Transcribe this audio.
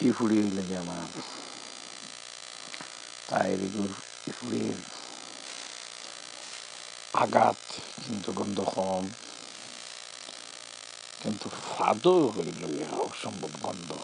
ইফুড়ি লাগে যে আমার তাই ইফুড়ির আঘাত, কিন্তু গন্ধ কম। কিন্তু ফাদও হইল অসম্ভব গন্ধ।